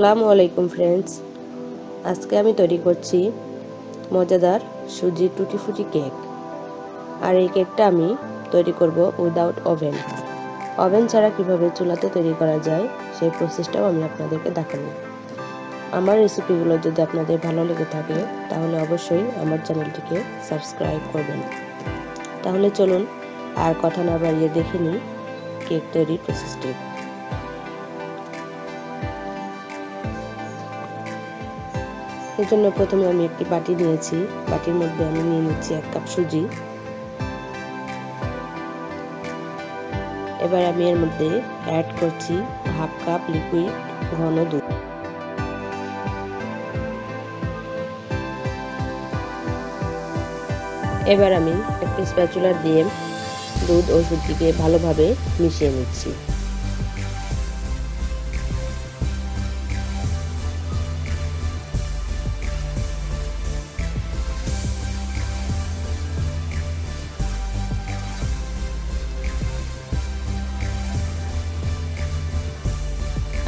আসসালামু আলাইকুম ফ্রেন্ডস আজকে আমি তৈরি করছি মজাদার সুজি টুটি ফুটি কেক। আর এই কেকটা আমি তৈরি করব উইদাউট ওভেন ওভেন ছাড়া কীভাবে চুলাতে তৈরি করা যায়, সেই প্রসেসটাও আমি আপনাদেরকে দেখাবো। আমার রেসিপিগুলো যদি আপনাদের ভালো লেগে থাকে, তাহলে অবশ্যই আমার চ্যানেলটিকে সাবস্ক্রাইব করবেন। তাহলে চলুন আর কথা না বাড়িয়ে দেখে নিই কেক তৈরির প্রসেসটি জন্য প্রথমে আমি একটি বাটি নিয়েছি। বাটির মধ্যে আমি নিয়ে নিচ্ছি এক কাপ সুজি। এবার আমি এর মধ্যে অ্যাড করছি হাফ কাপ লিকুইড ঘন দুধ। এবার আমি একটি স্প্যাচুলার দিয়ে দুধ ও সুজিকে ভালোভাবে মিশিয়ে নিচ্ছি।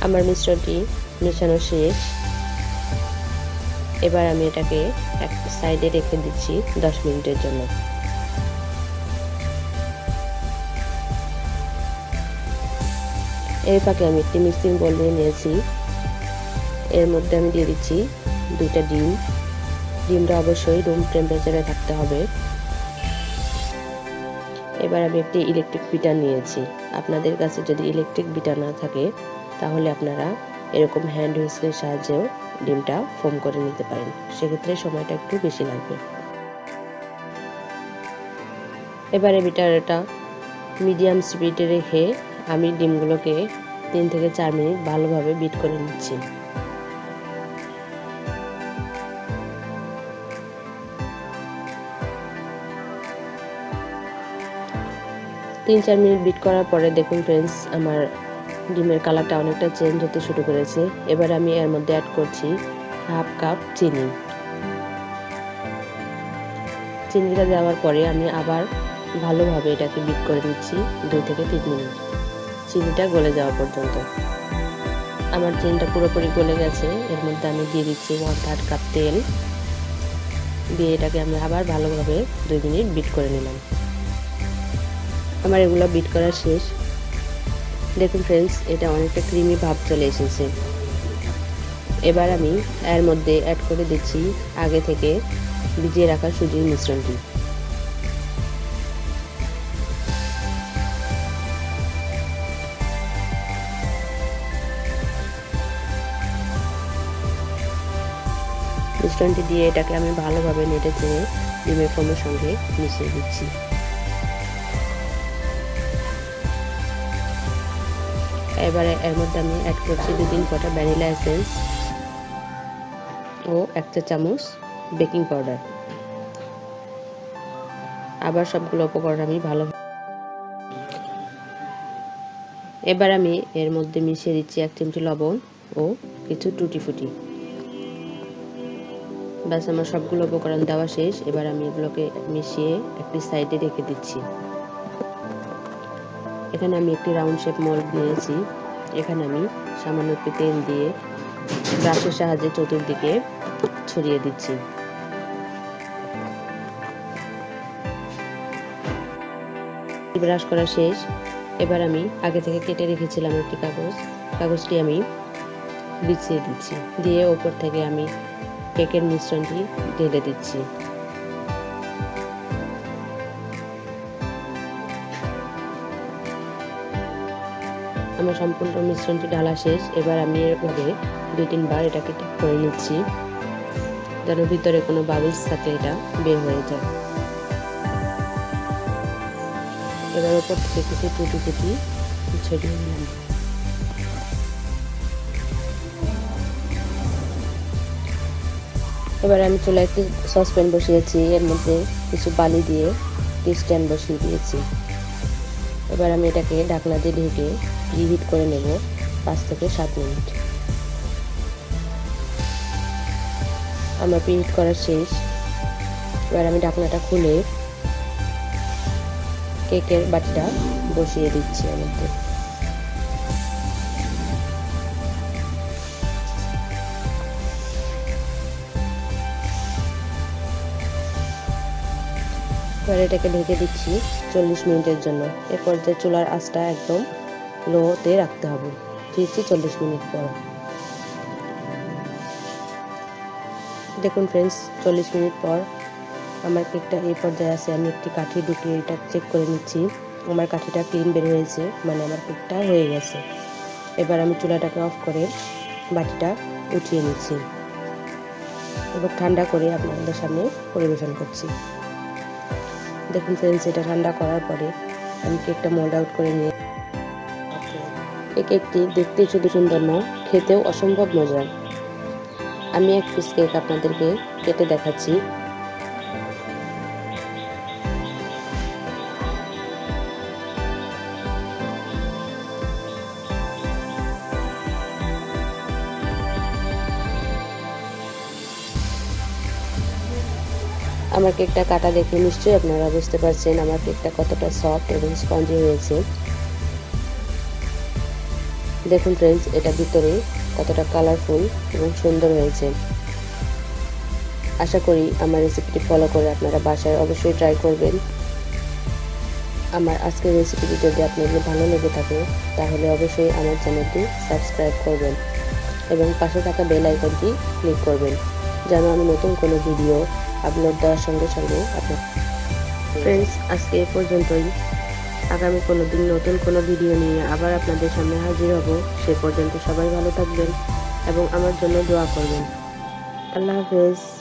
আমার মিশ্রণটি মেশানো শেষ। এবার আমি এটাকে এক সাইডে রেখে দিচ্ছি দশ মিনিটের জন্য। এর ফাঁকে আমি একটি মিক্সিং বল নিয়ে নিয়েছি। এর মধ্যে আমি দিয়ে দিচ্ছি দুইটা ডিম। ডিমটা অবশ্যই রুম টেম্পারেচারে থাকতে হবে। এবার আমি একটি ইলেকট্রিক বিটার নিয়েছি। আপনাদের কাছে যদি ইলেকট্রিক বিটার না থাকে তাহলে আপনারা এরকম হ্যান্ড হুইস্কের সাহায্যেও ডিমটা ফোম করে নিতে পারেন। সেক্ষেত্রে সময়টা একটু বেশি লাগবে। এবারে বিটারটা মিডিয়াম স্পিডে রেখে আমি ডিমগুলোকে তিন থেকে চার মিনিট ভালোভাবে বিট করে নিচ্ছি। তিন চার মিনিট বিট করার পরে দেখুন ফ্রেন্ডস আমার ডিমের কালারটা অনেকটা চেঞ্জ হতে শুরু করেছে। এবার আমি এর মধ্যে অ্যাড করছি হাফ কাপ চিনি। চিনিটা দেওয়ার পরে আমি আবার ভালোভাবে এটাকে বিট করে দিচ্ছি দুই থেকে তিন মিনিট। চিনিটা গলে যাওয়া পর্যন্ত। আমার চিনিটা পুরোপুরি গলে গেছে। এর মধ্যে আমি দিয়ে দিচ্ছি ওয়ান থার্ড কাপ তেল। দিয়ে এটাকে আমি আবার ভালোভাবে দুই মিনিট বিট করে নিলাম। আমার এগুলো বিট করা শেষ। দেখুন ফ্রেন্ডস এটা অনেকটা ক্রিমি ভাব চলে এসেছে। এবার আমি এর মধ্যে অ্যাড করে দিচ্ছি আগে থেকে ভিজিয়ে রাখা সুজির মিশ্রণটি। মিশ্রণটি দিয়ে এটাকে আমি ভালোভাবে নেড়ে চেড়ে ডিমের ফোমের সঙ্গে মিশিয়ে দিচ্ছি। এবারে এর মধ্যে আমি অ্যাড করছি দু তিন ফোঁটা ভ্যানিলা এসেন্স ও এক চা চামচ বেকিং পাউডার আবার সবগুলো উপকরণ আমি ভালো এবার আমি এর মধ্যে মিশিয়ে দিচ্ছি এক চিমটি লবণ ও কিছু টুটি ফুটি ব্যাস, আমার সবগুলো উপকরণ দেওয়া শেষ। এবার আমি এগুলোকে মিশিয়ে একটি সাইডে রেখে দিচ্ছি। এখানে আমি একটি রাউন্ড শেপ মোল্ড নিয়েছি এখানে আমি সামান্য একটু তেল দিয়ে ব্রাশের সাহায্যে চতুর্দিকে ছড়িয়ে দিচ্ছি। ব্রাশ করা শেষ। এবার আমি আগে থেকে কেটে রেখেছিলাম একটি কাগজ। কাগজটি আমি বিছিয়ে দিচ্ছি। দিয়ে ওপর থেকে আমি কেকের মিশ্রণটি ঢেলে দিচ্ছি। আমার সম্পূর্ণ মিশ্রণটি ঢালা শেষ। এবার আমি এভাবে দুই তিনবার এটাকে ঠিক করে নিচ্ছি, যেন ভিতরে কোনো বাবলস থাকে, এটা বের হয়ে যায়। এবার ওপর থেকে কিছু টুটি টুটি ছড়িয়ে নিলাম। এবার আমি চলে একটি সসপ্যান বসিয়েছি, এর মধ্যে কিছু বালি দিয়ে স্ট্যান্ড বসিয়ে দিয়েছি। এবার আমি এটাকে ঢাকনা দিয়ে ঢেকে রিহিট করে নেব পাঁচ থেকে সাত মিনিট। আমার প্রিহিট করা শেষ। এবার আমি ঢাকনাটা খুলে কেকের বাটিটা বসিয়ে দিচ্ছি এর এবার এটাকে ঢেকে দিচ্ছি চল্লিশ মিনিটের জন্য। এরপর যে চুলার আঁচটা একদম লোতে রাখতে হবে। ফিরছি চল্লিশ মিনিট পর। দেখুন ফ্রেন্ডস চল্লিশ মিনিট পর আমার কেকটা এই পর্যায়ে আছে। আমি একটি কাঠি ঢুকিয়ে এটা চেক করে নিচ্ছি। আমার কাঠিটা ক্লিন বের হয়েছে মানে আমার কেকটা হয়ে গেছে। এবার আমি চুলাটাকে অফ করে বাটিটা উঠিয়ে নিচ্ছি এবং ঠান্ডা করে আপনাদের সামনে পরিবেশন করছি। দেখুন ফ্রেন্ডস এটা ঠান্ডা করার পরে আমি কেকটা মোল্ড আউট করে নিয়ে এই কেকটি দেখতে শুধু সুন্দর না, খেতেও অসম্ভব মজার। আমি এক পিস কেক আপনাদেরকে কেটে দেখাচ্ছি। আমার কেকটা কাটা দেখে নিশ্চয়ই আপনারা বুঝতে পারছেন আমার কেকটা কতটা সফট এবং স্পঞ্জি হয়েছে। দেখুন ফ্রেন্ডস এটা ভিতরে কতটা কালারফুল এবং সুন্দর হয়েছে। আশা করি আমার রেসিপিটি ফলো করে আপনারা বাসায় অবশ্যই ট্রাই করবেন। আমার আজকের রেসিপিটি যদি আপনাদের ভালো লেগে থাকে, তাহলে অবশ্যই আমার চ্যানেলটি সাবস্ক্রাইব করবেন এবং পাশে থাকা বেল আইকনটি ক্লিক করবেন, যেন আমি নতুন কোনো ভিডিও আপলোড দেওয়ার সঙ্গে সঙ্গে আপনার ফ্রেন্ডস আজকে এ পর্যন্তই। আগামী কোনো দিন নতুন কোনো ভিডিও নিয়ে আবার আপনাদের সামনে হাজির হব। সে পর্যন্ত সবাই ভালো থাকবেন এবং আমার জন্য দোয়া করবেন। আল্লাহ হাফেজ।